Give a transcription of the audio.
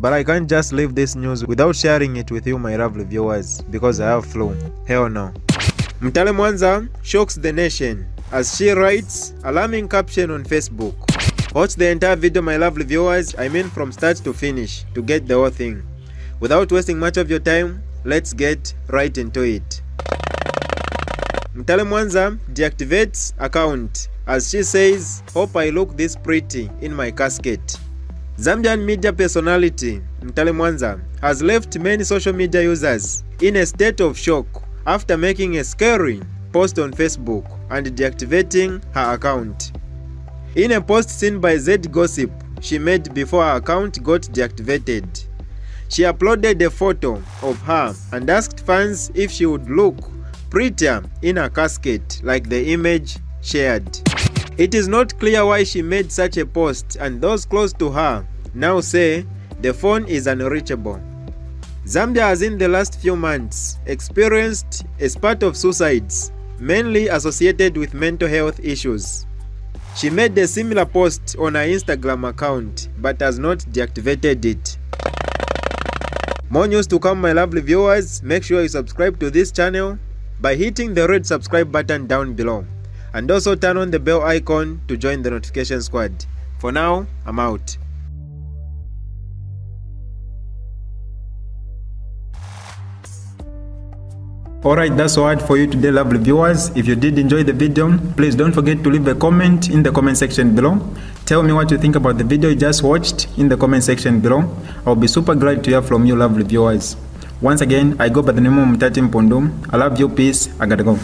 But I can't just leave this news without sharing it with you my lovely viewers because I have flu. Hell no. Mutale Mwanza shocks the nation as she writes alarming caption on Facebook. Watch the entire video my lovely viewers, I mean from start to finish to get the whole thing. Without wasting much of your time, let's get right into it. Mutale Mwanza deactivates account as she says, hope I look this pretty in my casket. Zambian media personality Mutale Mwanza has left many social media users in a state of shock after making a scary post on Facebook and deactivating her account. In a post seen by Z Gossip she made before her account got deactivated, she uploaded a photo of her and asked fans if she would look prettier in a casket like the image shared. It is not clear why she made such a post and those close to her now say the phone is unreachable. Zambia has in the last few months experienced a spurt of suicides, mainly associated with mental health issues. She made a similar post on her Instagram account but has not deactivated it. More news to come my lovely viewers, make sure you subscribe to this channel by hitting the red subscribe button down below and also turn on the bell icon to join the notification squad. For now, I'm out. Alright, that's all for you today lovely viewers. If you did enjoy the video, please don't forget to leave a comment in the comment section below. Tell me what you think about the video you just watched in the comment section below. I'll be super glad to hear from you lovely viewers. Once again, I go by the name of Mutati Mpundu. I love you, peace, I gotta go.